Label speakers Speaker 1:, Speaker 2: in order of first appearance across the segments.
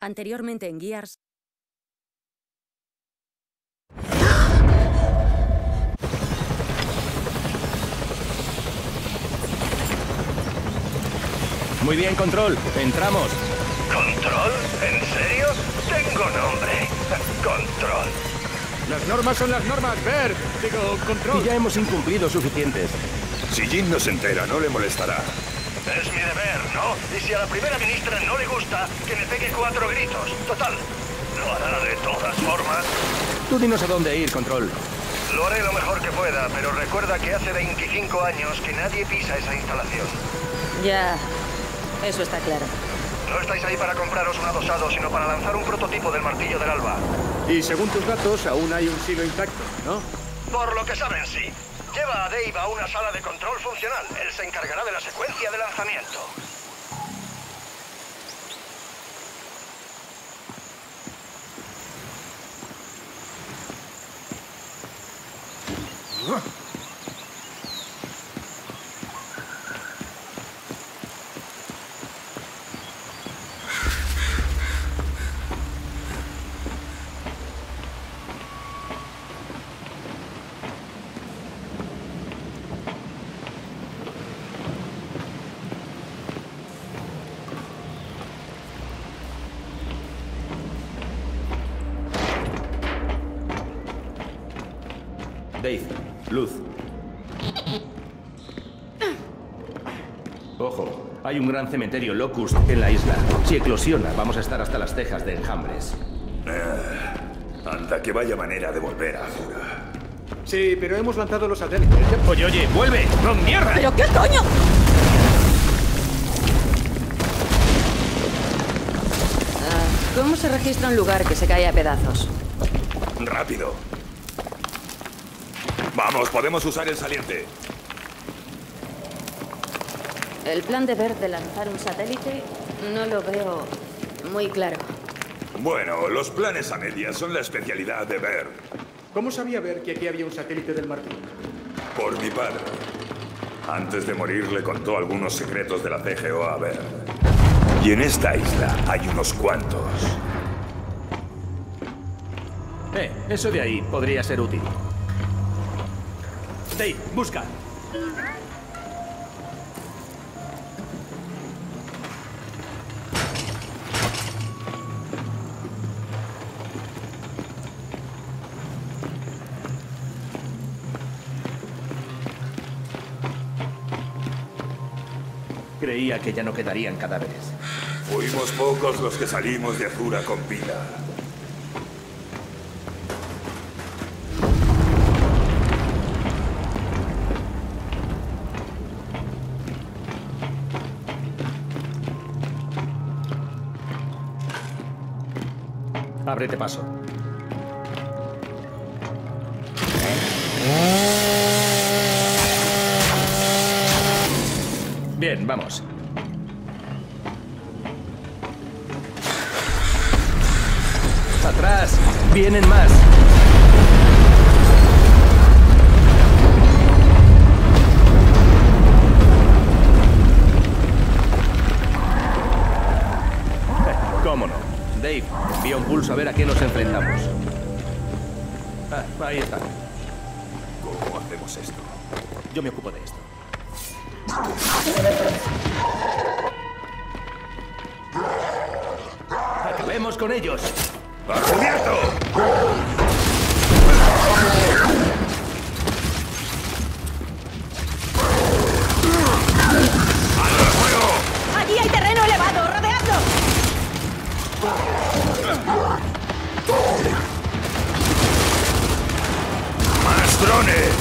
Speaker 1: Anteriormente en Gears...
Speaker 2: Muy bien, Control. Entramos.
Speaker 3: ¿Control? ¿En serio? Tengo nombre. Control.
Speaker 4: Las normas son las normas, Ver. Digo, control.
Speaker 2: Y ya hemos incumplido suficientes.
Speaker 3: Si Jin no se entera, no le molestará. Es mi deber, ¿no? Y si a la primera ministra no le gusta, que me pegue cuatro gritos. Total, lo hará de todas formas.
Speaker 2: Tú dinos a dónde ir, Control.
Speaker 3: Lo haré lo mejor que pueda, pero recuerda que hace 25 años que nadie pisa esa instalación.
Speaker 1: Ya, eso está claro.
Speaker 3: No estáis ahí para compraros un adosado, sino para lanzar un prototipo del martillo del alba.
Speaker 4: Y según tus datos, aún hay un silo intacto, ¿no?
Speaker 3: Por lo que saben, sí. Lleva a Dave a una sala de control funcional. Él se encargará de la secuencia de lanzamiento.
Speaker 2: Dave, luz. Ojo, hay un gran cementerio Locust en la isla. Si eclosiona, vamos a estar hasta las cejas de enjambres.
Speaker 3: Anda, que vaya manera de volver a Azura.
Speaker 4: Sí, pero hemos lanzado los satélites.
Speaker 2: Oye, oye, vuelve. ¡No, mierda!
Speaker 1: ¿Pero qué coño? Ah, ¿Cómo se registra un lugar que se cae a pedazos?
Speaker 3: Rápido. Vamos, podemos usar el saliente.
Speaker 1: El plan de Bert de lanzar un satélite no lo veo muy claro.
Speaker 3: Bueno, los planes a medias son la especialidad de Ver.
Speaker 4: ¿Cómo sabía ver que aquí había un satélite del Martín?
Speaker 3: Por mi padre. Antes de morir le contó algunos secretos de la CGO a Ver. Y en esta isla hay unos cuantos.
Speaker 2: Eh, eso de ahí podría ser útil. Busca. Creía que ya no quedarían cadáveres.
Speaker 3: Fuimos pocos los que salimos de Azura con vida.
Speaker 2: Ábrete paso. Bien, vamos. ¡Atrás! ¡Vienen más! Ver a qué nos enfrentamos. Ah, ahí está.
Speaker 3: ¿Cómo hacemos esto?
Speaker 2: Yo me ocupo de esto. ¡Acabemos con ellos!
Speaker 3: ¡A ¡Más drones!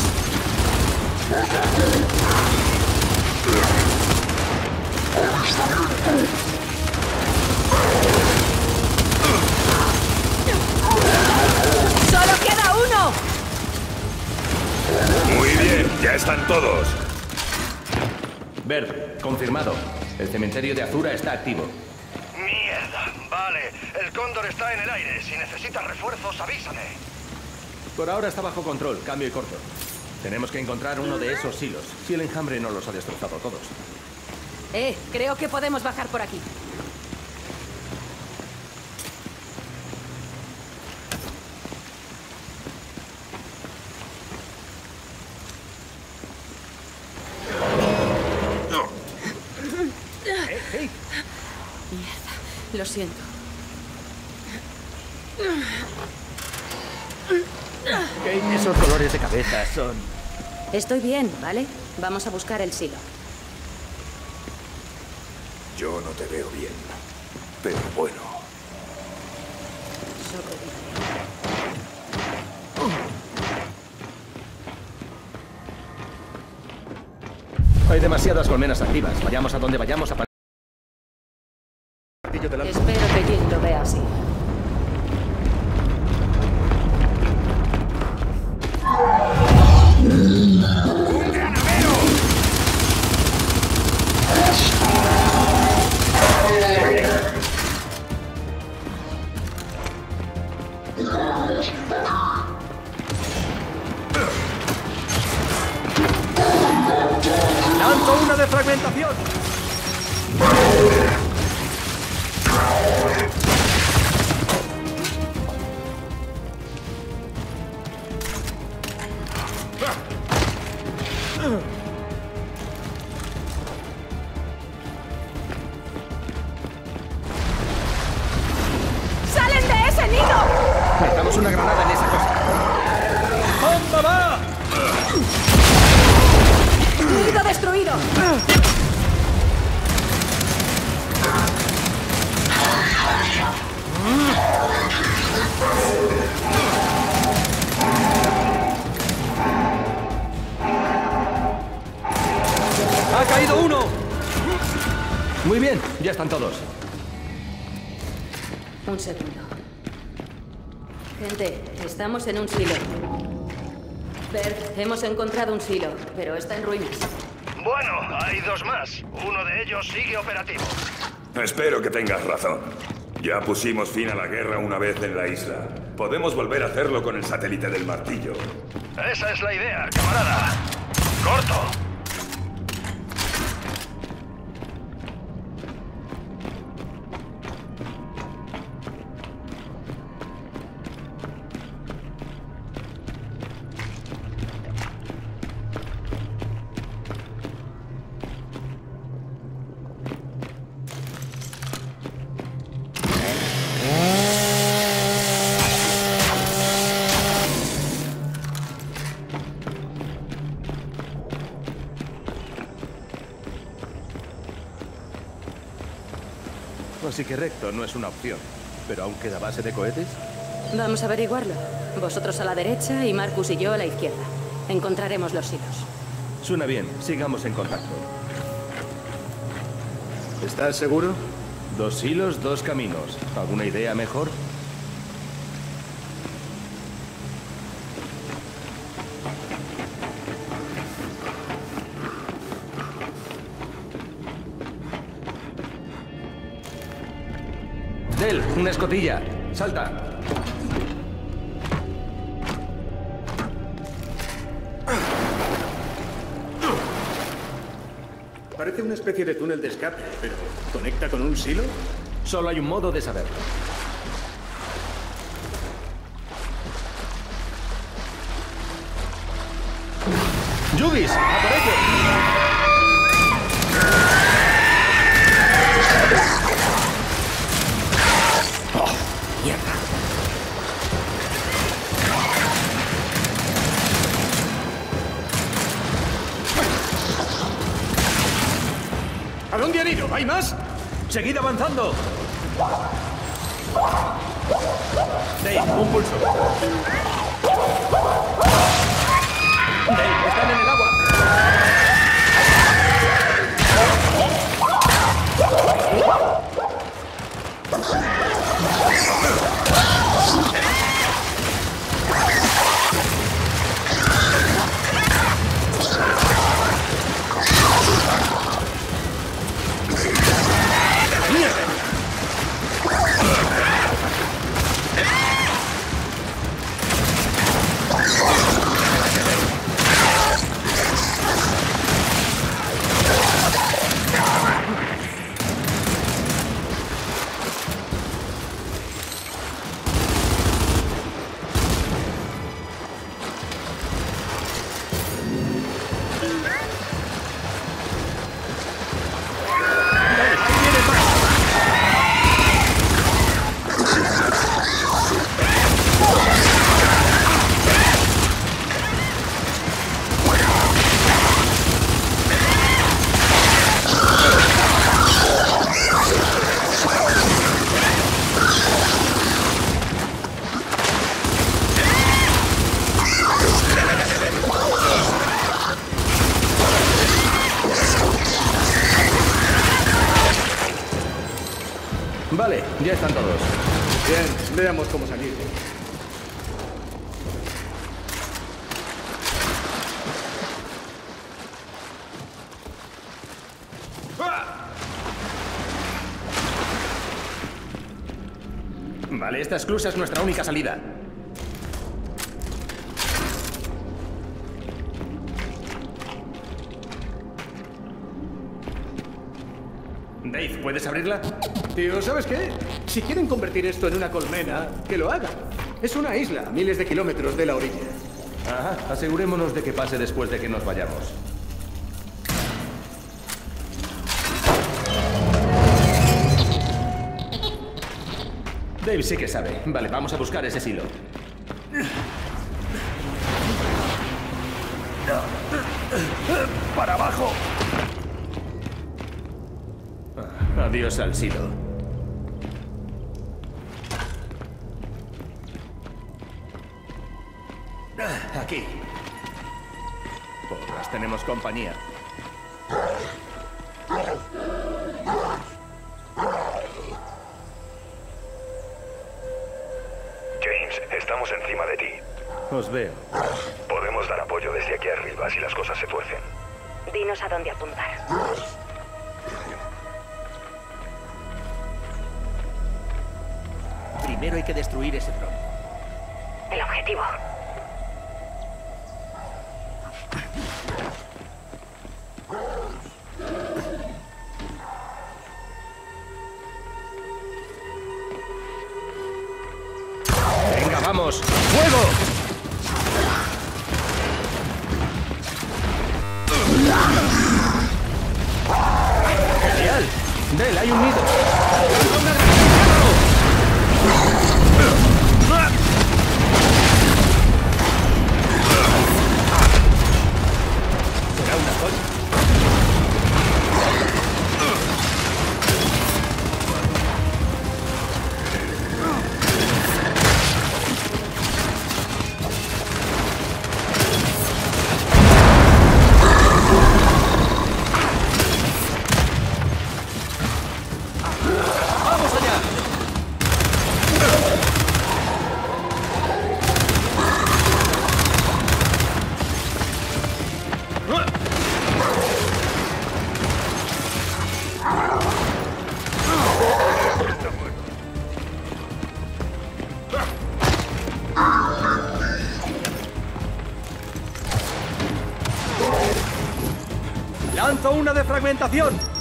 Speaker 1: ¡Solo queda uno!
Speaker 3: Muy bien, ya están todos.
Speaker 2: Bert, confirmado. El cementerio de Azura está activo.
Speaker 3: Mierda. Vale, el cóndor está en el aire. Si necesitas refuerzos, avísame.
Speaker 2: Por ahora está bajo control, cambio y corto. Tenemos que encontrar uno de esos silos, si el enjambre no los ha destrozado todos.
Speaker 1: Eh, creo que podemos bajar por aquí. Mierda, lo siento.
Speaker 4: Kate, esos dolores de cabeza son...
Speaker 1: Estoy bien, ¿vale? Vamos a buscar el silo.
Speaker 3: Yo no te veo bien. Pero bueno.
Speaker 2: Hay demasiadas colmenas activas. Vayamos a donde vayamos a...
Speaker 1: destruido!
Speaker 4: ¡Ha caído uno!
Speaker 2: Muy bien, ya están todos.
Speaker 1: Un segundo. Gente, estamos en un silo. Bert, hemos encontrado un silo, pero está en ruinas.
Speaker 3: Bueno, hay dos más. Uno de ellos sigue operativo. Espero que tengas razón. Ya pusimos fin a la guerra una vez en la isla. Podemos volver a hacerlo con el satélite del martillo. Esa es la idea, camarada. Corto.
Speaker 2: Así que recto no es una opción. Pero aún queda base de cohetes.
Speaker 1: Vamos a averiguarlo. Vosotros a la derecha y Marcus y yo a la izquierda. Encontraremos los hilos.
Speaker 2: Suena bien, sigamos en contacto.
Speaker 4: ¿Estás seguro?
Speaker 2: Dos hilos, dos caminos. ¿Alguna idea mejor? Del, una escotilla. Salta.
Speaker 4: Parece una especie de túnel de escape, pero ¿conecta con un silo?
Speaker 2: Solo hay un modo de saberlo. ¡Yugis! ¡Aparece!
Speaker 4: ¿A dónde han ido? ¿Hay más?
Speaker 2: ¡Seguid avanzando! Dave, un pulso. Dave, están en el agua. Vale, ya están todos.
Speaker 4: Bien, veamos cómo salir.
Speaker 2: Vale, esta esclusa es nuestra única salida. Dave, ¿puedes abrirla?
Speaker 4: Tío, ¿sabes qué? Si quieren convertir esto en una colmena, que lo hagan. Es una isla, a miles de kilómetros de la orilla.
Speaker 2: Ajá, asegurémonos de que pase después de que nos vayamos. Dave sí que sabe. Vale, vamos a buscar ese silo. ¡Para abajo! Adiós al silo. Aquí. Porras, tenemos compañía.
Speaker 3: James, estamos encima de ti.
Speaker 2: Os veo.
Speaker 3: Podemos dar apoyo desde aquí arriba si las cosas se tuercen.
Speaker 5: Dinos a dónde apuntar.
Speaker 2: Primero hay que destruir ese dron.
Speaker 5: El objetivo.
Speaker 2: Vamos! ¡Fuego! ¡Genial! Del, hay un nido. ¡Lanzo una de fragmentación!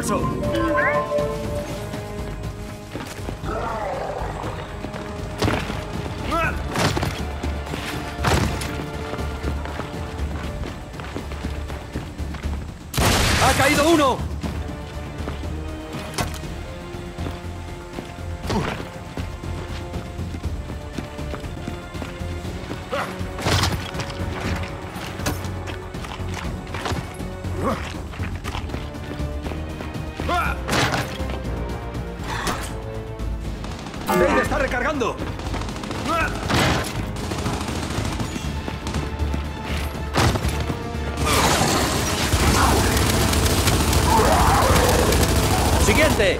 Speaker 2: Pulso! ¡Ha ¡Siguiente!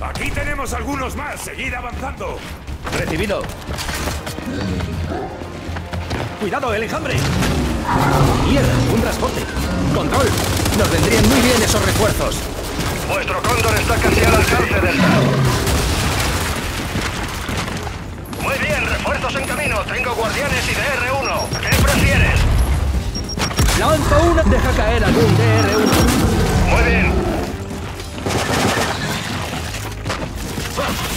Speaker 6: Aquí tenemos algunos más. Seguid avanzando.
Speaker 2: Recibido. ¡Cuidado, el enjambre! ¡Mierda! ¡Un transporte! ¡Control! Nos vendrían muy bien esos refuerzos.
Speaker 7: Vuestro cóndor está casi al alcance del Muy bien, refuerzos en camino. Tengo guardianes y DR1. ¿Qué prefieres?
Speaker 2: ¡Lanzo una! Deja caer algún DR-1.
Speaker 7: Muy bien.
Speaker 2: ¡Ahí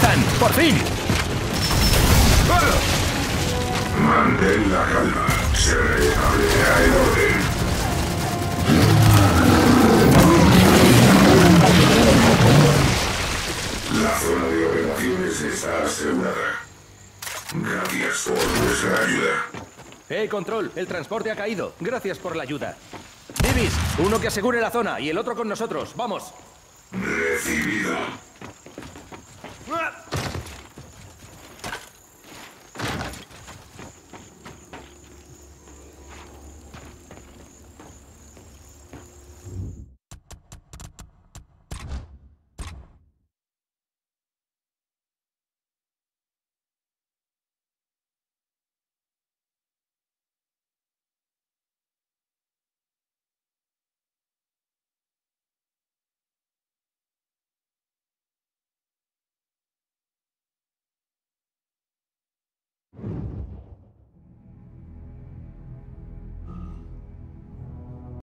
Speaker 2: están! ¡Por fin!
Speaker 6: Mantén la calma. Se restablecerá el orden. La zona de operaciones está asegurada. Gracias por vuestra ayuda.
Speaker 2: ¡Eh, control! El transporte ha caído. Gracias por la ayuda. Divis, uno que asegure la zona y el otro con nosotros. ¡Vamos!
Speaker 6: Recibido.
Speaker 2: Up!